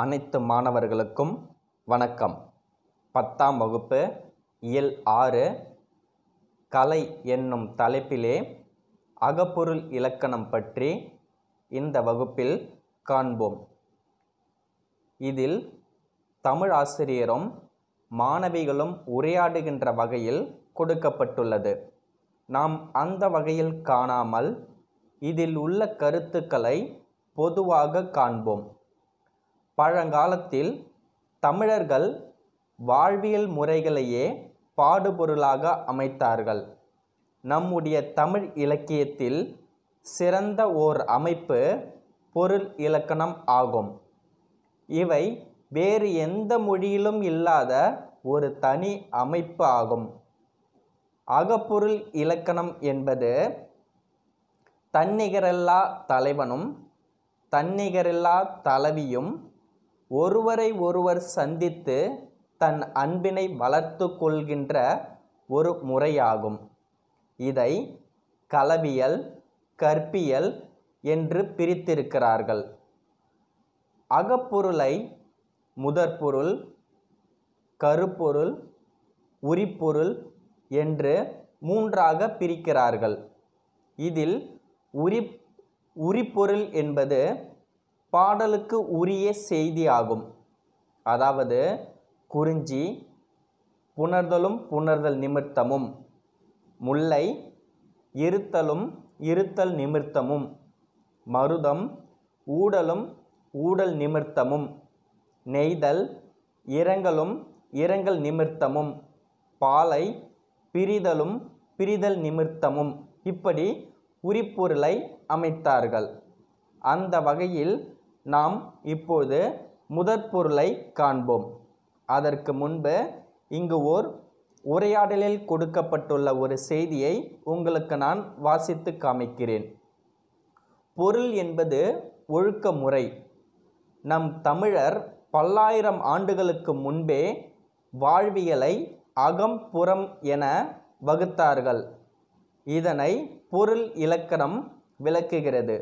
அனைத்து மாணவர்களுக்கும் வணக்கம். பத்தாம் வகுப்பு இயல் ஆறு கலை என்னும் தலைப்பிலே அகப்பொருள் இலக்கணம் பற்றி இந்த வகுப்பில் காண்போம். இதில் தமிழ் ஆசிரியரும் மாணவிகளும் உரையாடுகின்ற வகையில் கொடுக்கப்பட்டுள்ளது. நாம் அந்த வகையில் காணாமல் இதில் உள்ள கருத்துக்களை பொதுவாக காண்போம். பழங்காலத்தில் தமிழர்கள் வாழ்வியல் முறைகளையே பாடுபொருளாக அமைத்தார்கள். நம்முடைய தமிழ் இலக்கியத்தில் சிறந்த ஓர் அமைப்பு பொருள் இலக்கணம் ஆகும். இவை வேறு எந்த மொழியிலும் இல்லாத ஒரு தனி அமைப்பு ஆகும். அகப்பொருள் இலக்கணம் என்பது தன்னிகரில்லா தலைவனும் தன்னிகரில்லா தலைவியும் ஒருவரை ஒருவர் சந்தித்து தன் அன்பினை வளர்த்து கொள்கின்ற ஒரு முறையாகும். இதை களவியல் கற்பியல் என்று பிரித்திருக்கிறார்கள். அகப்பொருளை முதற்பொருள் கருப்பொருள் உரிப்பொருள் என்று மூன்றாக பிரிக்கிறார்கள். இதில் உரி உரிப்பொருள் என்பது பாடலுக்கு உரிய செய்தி ஆகும் அதாவது குறிஞ்சி புணர்தலும் புணர்தல் நிமித்தமும் முல்லை இருத்தலும் இருத்தல் நிமித்தமும் மருதம் ஊடலும் ஊடல் நிமித்தமும் நெய்தல் இரங்கலும் இரங்கல் நிமித்தமும் பாலை பிரிதலும் பிரிதல் நிமித்தமும் இப்படி உரிப்பொருளை அமைத்தார்கள். அந்த வகையில் நாம் இப்போது முதற்பொருளை காண்போம். அதற்கு முன்பு இங்கு ஓர் உரையாடலில் கொடுக்கப்பட்டுள்ள ஒரு செய்தியை உங்களுக்கு நான் வாசித்து காமிக்கிறேன். பொருள் என்பது ஒழுக்க முறை நம் தமிழர் பல்லாயிரம் ஆண்டுகளுக்கு முன்பே வாழ்வியலை அகம் புறம் என வகுத்தார்கள். இதனை பொருள் இலக்கணம் விளக்குகிறது.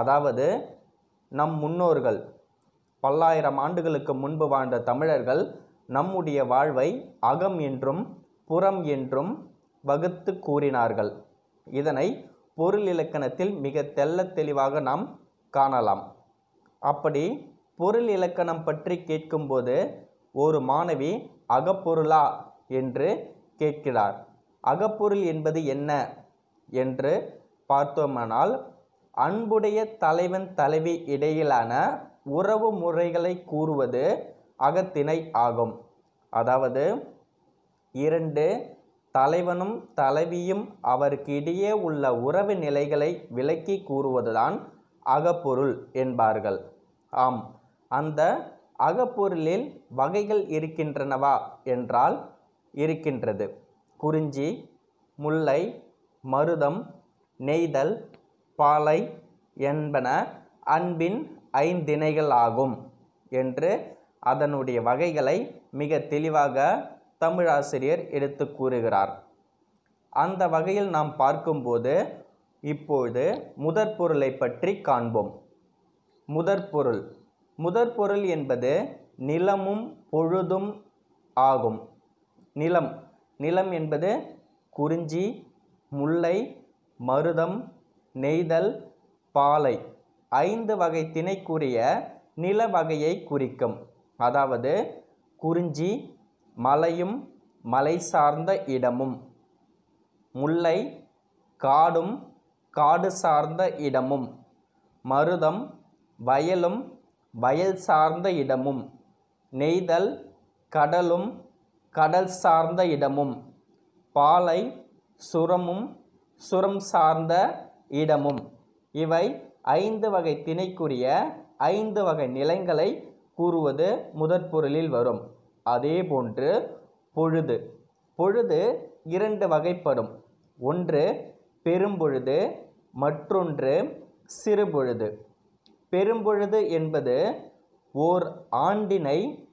அதாவது நம் முன்னோர்கள். பல்லாயிரம் ஆண்டுகளுக்கு முன்பு வாழ்ந்த தமிழர்கள் நம்முடைய வாழ்வை அகம் என்றும் புறம் என்றும் வகுத்து கூறினார்கள். இதனை பொருள் இலக்கணத்தில் மிக தெல்ல தெளிவாக நாம் காணலாம். அப்படி பொருள் இலக்கணம் பற்றி கேட்கும்போது ஒரு மாணவி அகப்பொருளா என்று கேட்கிறார். அகப்பொருள் என்பது என்ன? என்று பார்த்தோமானால் அன்புடைய தலைவன் தலைவி இடையிலான உறவு முறைகளை கூறுவது அகத்திணை ஆகும். அதாவது இரண்டு தலைவனும் தலைவியும் அவருக்கு இடையே உள்ள உறவு நிலைகளை விளக்கி கூறுவதுதான் அகப்பொருள் என்பார்கள். ஆம் அந்த அகப்பொருளில் வகைகள் இருக்கின்றனவா என்றால் இருக்கின்றது. குறிஞ்சி முல்லை மருதம் நெய்தல் பாலை என்பன அன்பின் ஐந்திணைகள் ஆகும் என்று அதனுடைய வகைகளை மிக தெளிவாக தமிழாசிரியர் எடுத்து கூறுகிறார். அந்த வகையில் நாம் பார்க்கும்போது இப்பொழுது முதற்பொருளை பற்றி காண்போம். முதற்பொருள் முதற்பொருள் என்பது நிலமும் பொழுதும் ஆகும். நிலம். நிலம் என்பது குறிஞ்சி முல்லை மருதம் நெய்தல் பாலை ஐந்து வகை திணைக்குரிய நில வகையை குறிக்கும். அதாவது குறிஞ்சி மலையும் மலை சார்ந்த இடமும். முல்லை காடும் காடு சார்ந்த இடமும். மருதம் வயலும் வயல் சார்ந்த இடமும். நெய்தல் கடலும் கடல் சார்ந்த இடமும். பாலை சுரமும் சுரம் சார்ந்த இடமும். இவை ஐந்து வகை திணைக்குரிய ஐந்து வகை நிலங்களை கூறுவது முதற்பொருளில் வரும். அதேபோன்று பொழுது. பொழுது இரண்டு வகைப்படும். ஒன்று பெரும்பொழுது மற்றொன்று சிறுபொழுது. பெரும்பொழுது என்பது ஓர் ஆண்டினை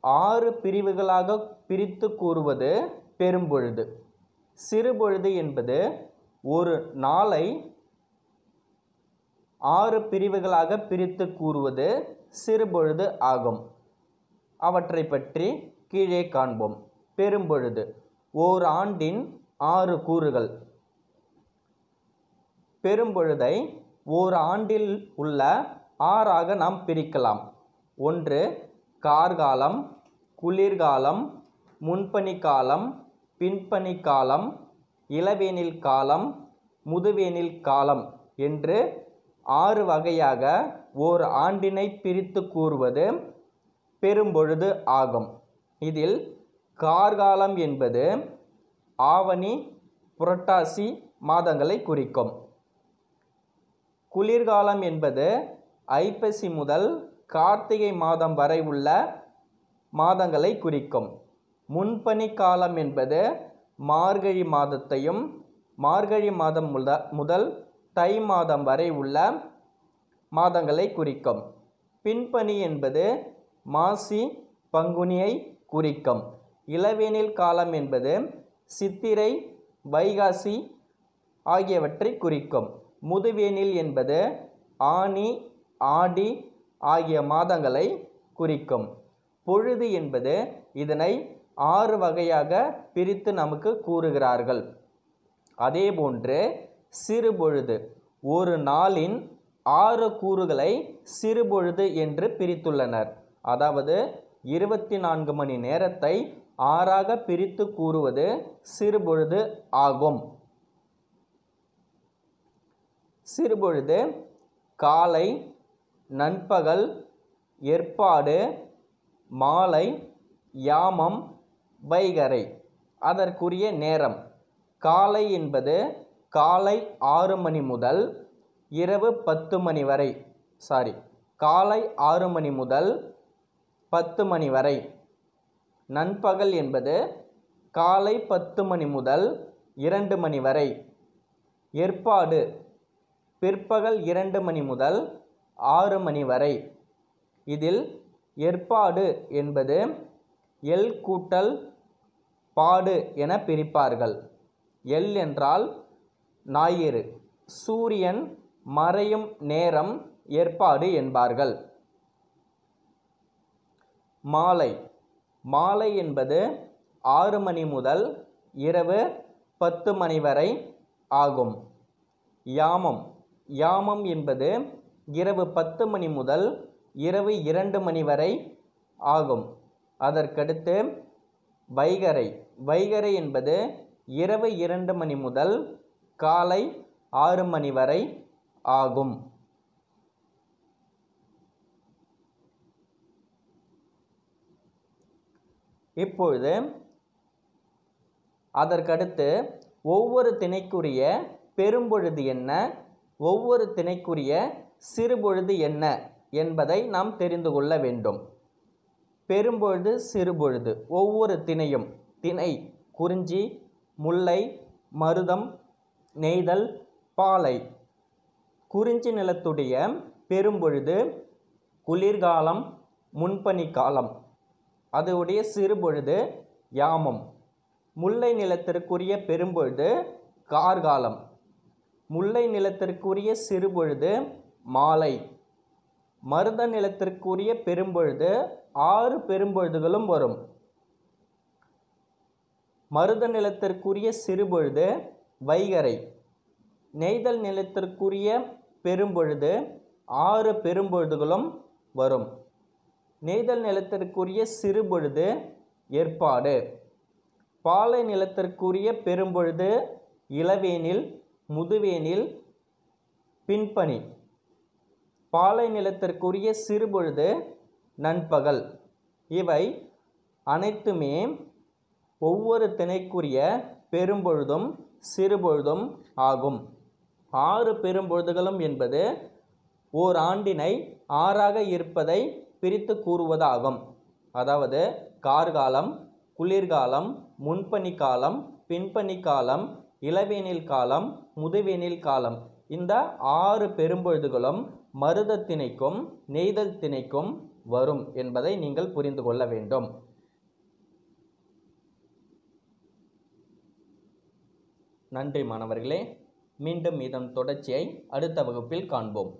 ஆறு பிரிவுகளாக பிரித்து கூறுவது பெரும்பொழுது. சிறுபொழுது என்பது ஒரு நாளை ஆறு பிரிவுகளாக பிரித்து கூறுவது சிறுபொழுது ஆகும். அவற்றை பற்றி கீழே காண்போம். பெரும்பொழுது ஓர் ஆண்டின் ஆறு கூறுகள். பெரும்பொழுதை ஓர் ஆண்டில் உள்ள ஆறாக நாம் பிரிக்கலாம். ஒன்று கார்காலம் குளிர்காலம் முன்பனிக்காலம் பின்பனிக்காலம் இளவேனில் காலம் முதுவேனில் காலம் என்று ஆறு வகையாக ஓர் ஆண்டினை பிரித்து கூறுவது பெரும்பொழுது ஆகும். இதில் கார்காலம் என்பது ஆவணி புரட்டாசி மாதங்களை குறிக்கும். குளிர்காலம் என்பது ஐப்பசி முதல் கார்த்திகை மாதம் வரை உள்ள மாதங்களை குறிக்கும். முன்பனி காலம் என்பது மார்கழி மாதத்தையும் மார்கழி மாதம் முத முதல் தை மாதம் வரை உள்ள மாதங்களை குறிக்கும். பின்பனி என்பது மாசி பங்குனியை குறிக்கும். இளவேனில் காலம் என்பது சித்திரை வைகாசி ஆகியவற்றை குறிக்கும். முதுவேனில் என்பது ஆனி ஆடி ஆகிய மாதங்களை குறிக்கும். பொழுது என்பது இதனை ஆறு வகையாக பிரித்து நமக்கு கூறுகிறார்கள். அதேபோன்று சிறுபொழுது ஒரு நாளின் ஆறு கூறுகளை சிறுபொழுது என்று பிரித்துள்ளனர். அதாவது இருபத்தி நான்கு மணி நேரத்தை ஆறாக பிரித்து கூறுவது சிறுபொழுது ஆகும். சிறுபொழுது காலை நண்பகல் ஏற்பாடு மாலை யாமம் வைகரை. அதற்குரிய நேரம். காலை என்பது காலை ஆறு மணி முதல் இரவு பத்து மணி வரை. சாரி காலை ஆறு மணி முதல் பத்து மணி வரை. நண்பகல் என்பது காலை பத்து மணி முதல் இரண்டு மணி வரை. ஏற்பாடு. பிற்பகல் இரண்டு மணி முதல் ஆறு மணி வரை. இதில் ஏற்பாடு என்பது எல் கூட்டல் பாடு என பிரிப்பார்கள். எல் என்றால் ஞாயிறு. சூரியன் மறையும் நேரம் ஏற்பாடு என்பார்கள். மாலை. மாலை என்பது ஆறு மணி முதல் இரவு பத்து மணி வரை ஆகும். யாமம். யாமம் என்பது இரவு பத்து மணி முதல் இரவு இரண்டு மணி வரை ஆகும். அதற்கடுத்து வைகரை. வைகரை என்பது இரவு இரண்டு மணி முதல் காலை ஆறு மணி வரை ஆகும். இப்பொழுது அதற்கடுத்து ஒவ்வொரு திணைக்குரிய பெரும்பொழுது என்ன? ஒவ்வொரு திணைக்குரிய சிறுபொழுது என்ன? என்பதை நாம் தெரிந்து கொள்ள வேண்டும். பெரும்பொழுது சிறுபொழுது. ஒவ்வொரு திணையும் திணை குறிஞ்சி முல்லை மருதம் நெய்தல் பாலை. குறிஞ்சி நிலத்துடைய பெரும்பொழுது குளிர்காலம் முன்பனி காலம். அதோடைய சிறுபொழுது யாமம். முல்லை நிலத்திற்குரிய பெரும்பொழுது கார்காலம். முல்லை நிலத்திற்குரிய சிறுபொழுது மாலை. மருத நிலத்திற்குரிய பெரும்பொழுது ஆறு பெரும்பொழுதுகளும் வரும். மருத நிலத்திற்குரிய சிறுபொழுது வைகரை நெய்தல் நிலத்திற்குரிய பெரும்பொழுது ஆறு பெரும்பொழுதுகளும் வரும். நெய்தல் நிலத்திற்குரிய சிறுபொழுது ஏற்பாடு. பாலை நிலத்திற்குரிய பெரும்பொழுது இளவேனில் முதுவேனில் பின்பனி. பாலை நிலத்திற்குரிய சிறுபொழுது நண்பகல். இவை அனைத்துமே ஒவ்வொரு திணைக்குரிய பெரும்பொழுதும் சிறுபொழுதும் ஆகும். ஆறு பெரும்பொழுதுகளும் என்பது ஓர் ஆண்டினை ஆறாக இருப்பதை பிரித்து கூறுவதாகும். அதாவது கார்காலம் குளிர்காலம் முன்பனி காலம் காலம் இளவேனில் காலம் முதுவேனில் காலம். இந்த ஆறு பெரும்பொழுதுகளும் மருத திணைக்கும் நெய்தல் திணைக்கும் வரும் என்பதை நீங்கள் புரிந்து கொள்ள வேண்டும். நன்றி மாணவர்களே மீண்டும் இதன் தொடர்ச்சியை அடுத்த வகுப்பில் காண்போம்.